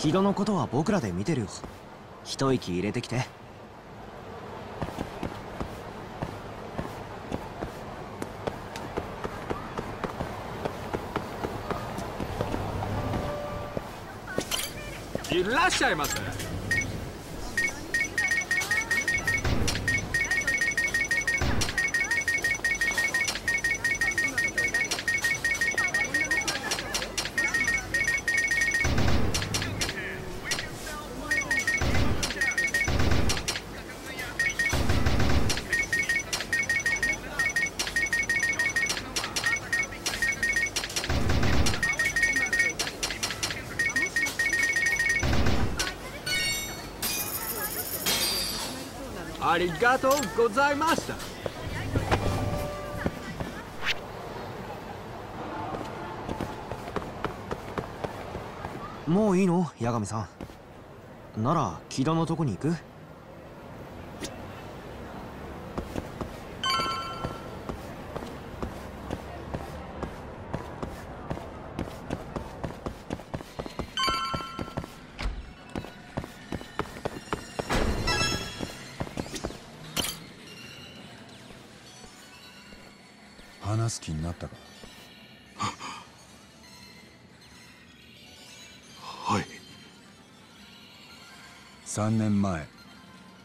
木戸のことは僕らで見てるよ一息入れてきて。いらっしゃいませ。ありがとうございました。もういいの？八神さん。なら木田のとこに行く？話す気になったか？はい。3年前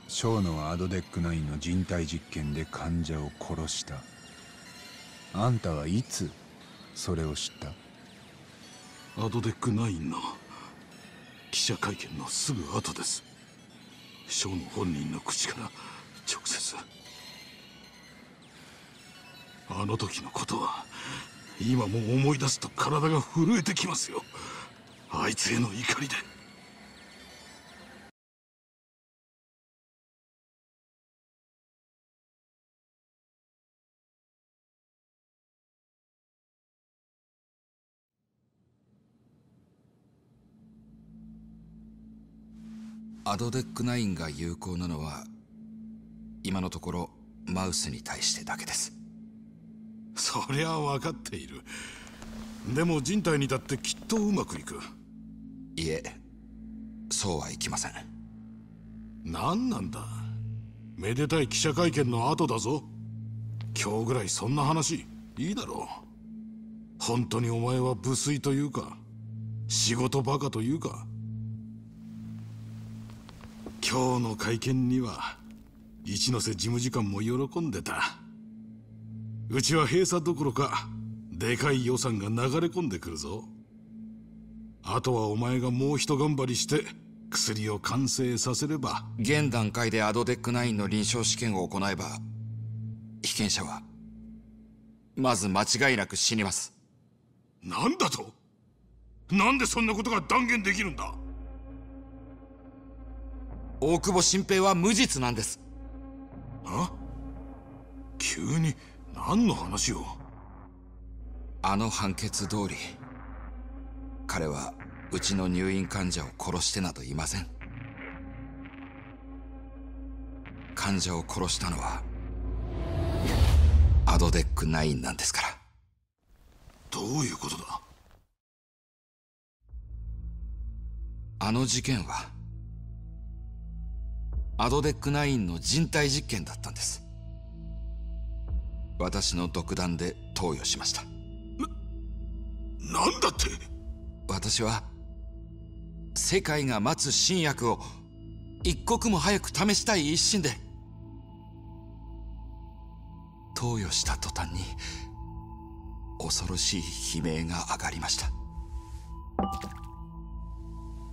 ショーのアドデック9の人体実験で患者を殺した。あんたはいつそれを知った？アドデック9の記者会見のすぐ後です。ショーの本人の口から直接あの時のことは今も思い出すと体が震えてきますよ。あいつへの怒りで。アドデック9が有効なのは今のところマウスに対してだけです。そりゃ分かっている。でも人体にだってきっとうまくいく。いえそうはいきません。何なんだ？めでたい記者会見の後だぞ。今日ぐらいそんな話。いいだろう。本当にお前は無粋というか仕事バカというか。今日の会見には一ノ瀬事務次官も喜んでたうちは閉鎖どころかでかい予算が流れ込んでくるぞ。あとはお前がもう一頑張りして薬を完成させれば。現段階でアドデック9の臨床試験を行えば被験者はまず間違いなく死にます。なんだと？なんでそんなことが断言できるんだ？大久保新平は無実なんです。あ？急に何の話を？あの判決通り彼はうちの入院患者を殺してなどいません。患者を殺したのはアドデック9なんですから。どういうことだ？あの事件はアドデック9の人体実験だったんです私の独断で投与しました。なんだって？私は世界が待つ新薬を一刻も早く試したい一心で投与した途端に恐ろしい悲鳴が上がりました。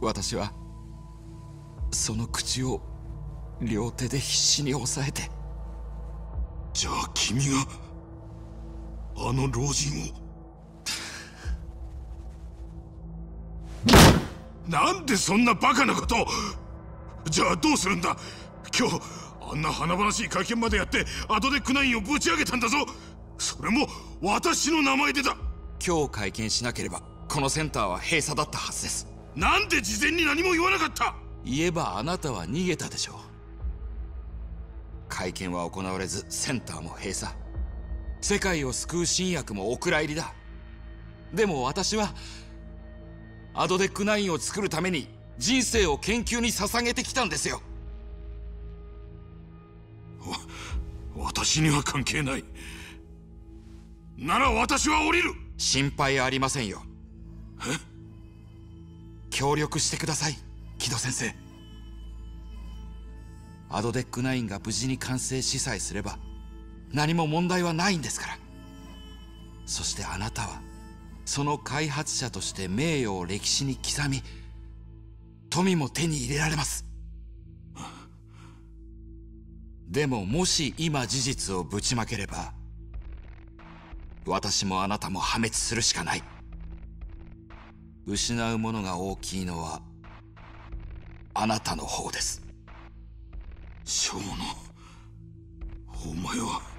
私はその口を両手で必死に押さえてじゃあ君があの老人を。なんでそんなバカなことを。じゃあどうするんだ。今日あんな華々しい会見までやってアドデックナインをぶち上げたんだぞ。それも私の名前でだ。今日会見しなければこのセンターは閉鎖だったはずです。なんで事前に何も言わなかった。言えばあなたは逃げたでしょう会見は行われずセンターも閉鎖。世界を救う新薬もお蔵入りだ。でも私はアドデックナインを作るために人生を研究に捧げてきたんですよ。私には関係ない。なら私は降りる。心配ありませんよ。協力してください木戸先生アドデックナインが無事に完成しさえすれば何も問題はないんですから。そしてあなたはその開発者として名誉を歴史に刻み富も手に入れられます。でももし今事実をぶちまければ私もあなたも破滅するしかない。失うものが大きいのはあなたの方です。小野お前は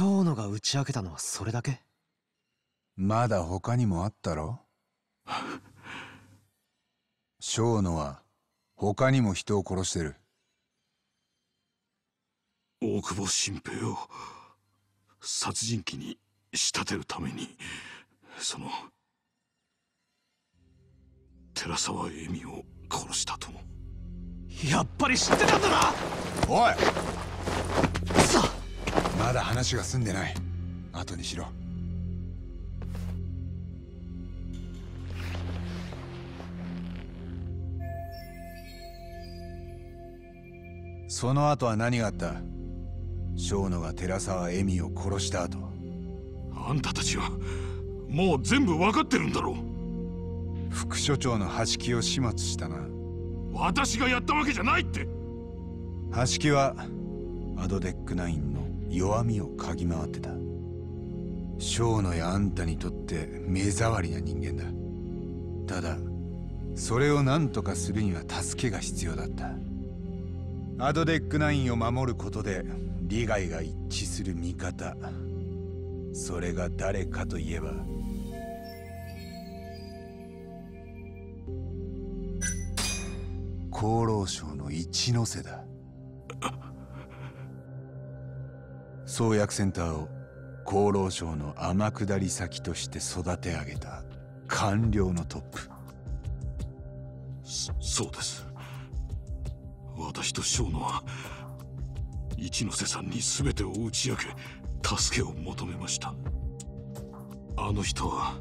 小野が打ち明けたのはそれだけ？まだ他にもあったろ？小野は他にも人を殺してる。大久保新平を殺人鬼に仕立てるためにその寺沢恵美を殺したとも。やっぱり知ってたんだな！おい！さまだ話が済んでない。後にしろ。その後は何があった？小野が寺沢恵美を殺した後。あんたたちはもう全部分かってるんだろう。副所長の橋木を始末したな。私がやったわけじゃないって。橋木はアドデックナインの弱みを嗅ぎ回ってた。小野やあんたにとって目障りな人間だ。ただそれを何とかするには助けが必要だった。アドデックナインを守ることで利害が一致する味方。それが誰かといえば厚労省の一ノ瀬だ。創薬センターを厚労省の天下り先として育て上げた官僚のトップ。そそうです。私と小野は一ノ瀬さんに全てを打ち明け助けを求めました。あの人は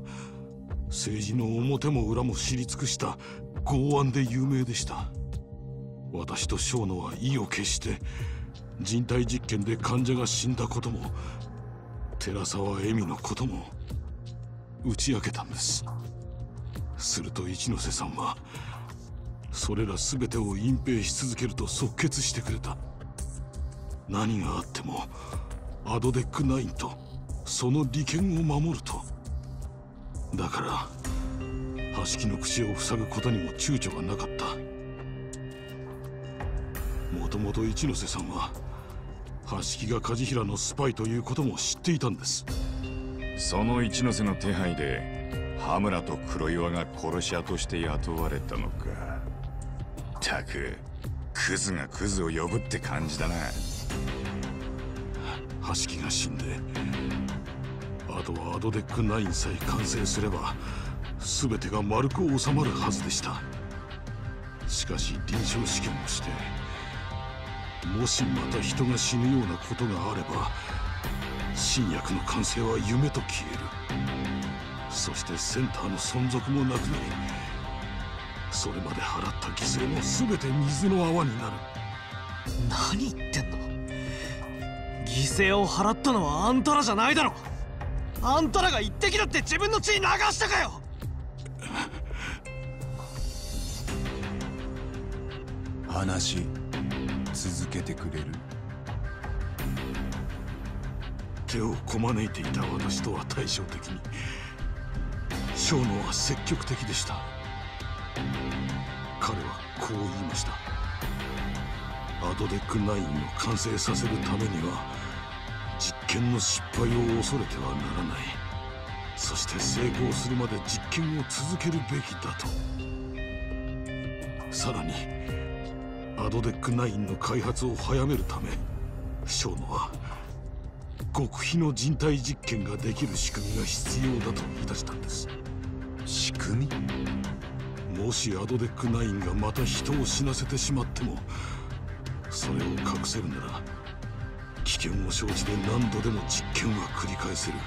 政治の表も裏も知り尽くした剛腕で有名でした。私と小野は意を決して人体実験で患者が死んだことも寺沢恵美のことも打ち明けたんです。すると一ノ瀬さんはそれら全てを隠蔽し続けると即決してくれた。何があってもアドデックナインとその利権を守ると。だから橋木の口を塞ぐことにも躊躇がなかった。もともと一ノ瀬さんは橋木が梶平のスパイということも知っていたんです。その一ノ瀬の手配で羽村と黒岩が殺し屋として雇われたのか。たくクズがクズを呼ぶって感じだな。橋木が死んであとはアドデックナインさえ完成すれば全てが丸く収まるはずでした。しかし臨床試験をしてもしまた人が死ぬようなことがあれば新薬の完成は夢と消える。そしてセンターの存続もなくなりそれまで払った犠牲も全て水の泡になる。何言ってんの？犠犠牲を払ったのはあんたらじゃないだろ！あんたらが一滴だって自分の血流したかよ！話続けてくれる。手をこまねいていた私とは対照的にショーノは積極的でした。彼はこう言いました。アドデック9を完成させるためには実験の失敗を恐れてはならない。そして成功するまで実験を続けるべきだと。さらにアドデック9の開発を早めるためショーノは極秘の人体実験ができる仕組みが必要だと言い出したんです。仕組み？もしアドデック9がまた人を死なせてしまってもそれを隠せるなら危険を承知で何度でも実験は繰り返せる。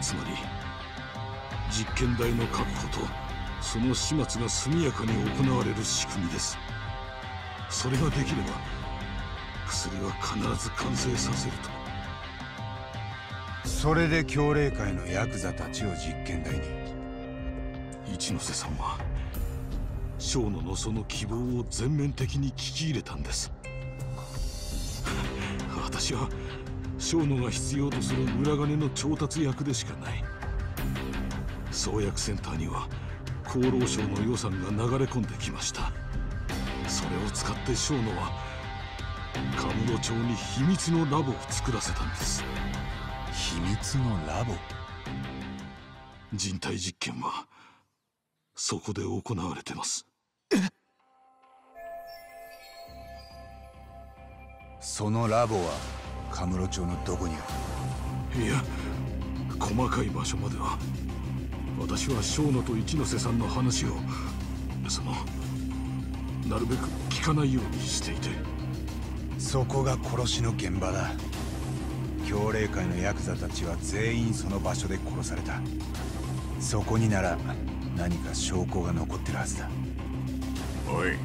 つまり実験台の確保とその始末が速やかに行われる仕組みですそれができれば薬は必ず完成させると。それで協霊会のヤクザたちを実験台に。一ノ瀬さんは小野のその希望を全面的に聞き入れたんです。私は小野が必要とする裏金の調達役でしかない。創薬センターには厚労省の予算が流れ込んできましたそれを使って小野はカムロ町に秘密のラボを作らせたんです。秘密のラボ？人体実験はそこで行われてます。そのラボはカムロ町のどこにある？いや細かい場所までは。私は小野と一ノ瀬さんの話をそのなるべく聞かないようにしていて。そこが殺しの現場だ。協霊会のヤクザたちは全員その場所で殺された。そこになら何か証拠が残ってるはずだ。おい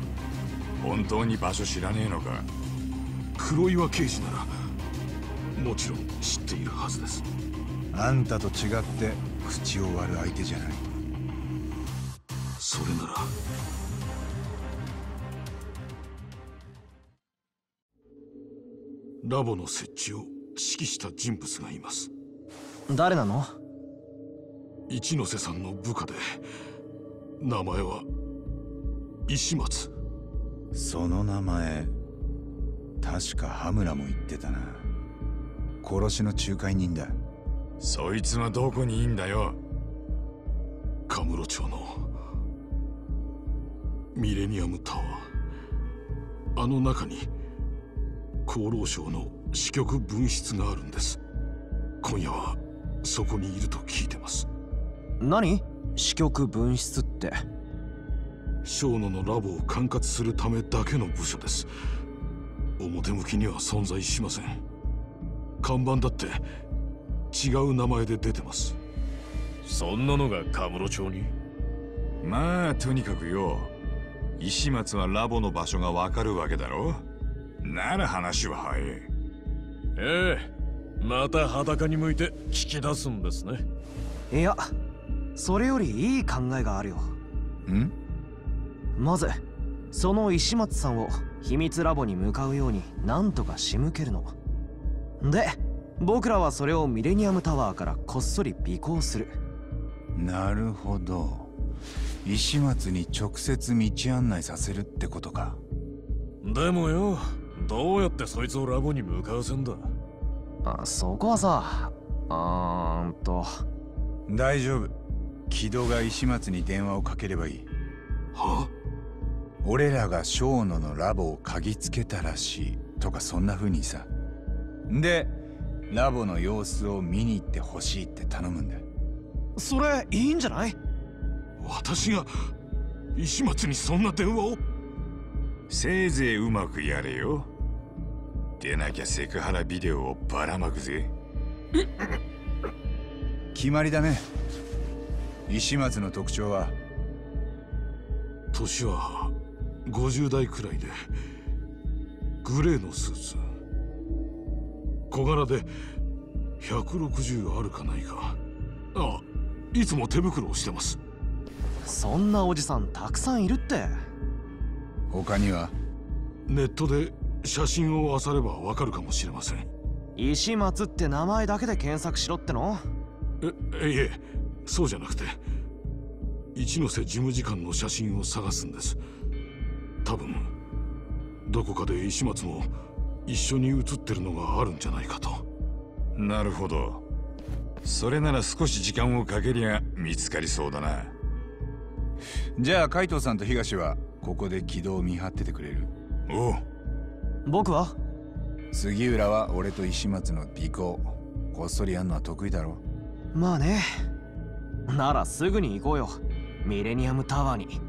本当に場所知らねえのか？黒岩刑事ならもちろん知っているはずです。あんたと違って口を割る相手じゃない。それならラボの設置を指揮した人物がいます。誰なの？一ノ瀬さんの部下で名前は石松。その名前確か羽村も言ってたな。殺しの仲介人だ。そいつはどこにいんだよ。カムロ町のミレニアムタワー。あの中に厚労省の支局分室があるんです。今夜はそこにいると聞いてます。何？支局分室って。小野のラボを管轄するためだけの部署です。表向きには存在しません。看板だって違う名前で出てます。そんなのがカムロ町に？まあとにかくよ。石松はラボの場所がわかるわけだろなら話は早い。ええ。また裸に向いて聞き出すんですね。いやそれよりいい考えがあるよ。ん？まずその石松さんを秘密ラボに向かうようになんとか仕向けるの。で僕らはそれをミレニアムタワーからこっそり尾行する。なるほど。石松に直接道案内させるってことか。でもよどうやってそいつをラボに向かわせんだ？あそこはさあーんと。大丈夫。木戸が石松に電話をかければいい。は俺らが小野のラボを嗅ぎつけたらしい。とかそんな風にさ。でラボの様子を見に行ってほしいって頼むんだ。それいいんじゃない？私が石松にそんな電話を？せいぜいうまくやれよでなきゃセクハラビデオをばらまくぜ。決まりだね。石松の特徴は？年は50代くらいでグレーのスーツ。小柄で160あるかないか。あいつも手袋をしてます。そんなおじさんたくさんいるって。他には？ネットで写真を漁ればわかるかもしれません。石松って名前だけで検索しろっての？えいえそうじゃなくて一ノ瀬事務次官の写真を探すんです。多分どこかで石松も一緒に写ってるのがあるんじゃないかと。なるほど。それなら少し時間をかけりゃ見つかりそうだな。じゃあ海藤さんと東はここで軌道を見張っててくれる？おう僕は？杉浦は俺と石松の尾行。こっそりやんのは得意だろまあね。ならすぐに行こうよ。ミレニアムタワーに。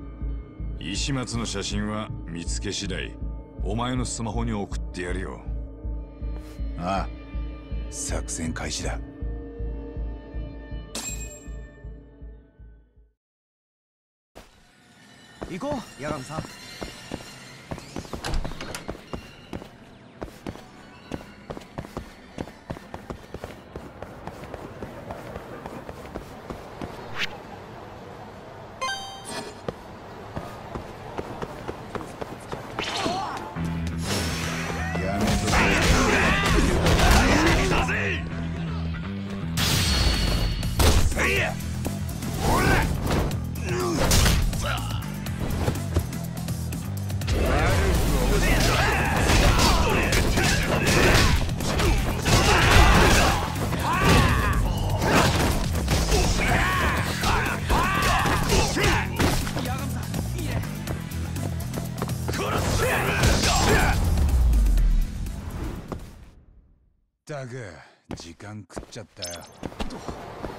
石松の写真は見つけ次第お前のスマホに送ってやるよ。ああ作戦開始だ。行こう八神さんったく時間食っちゃったよ。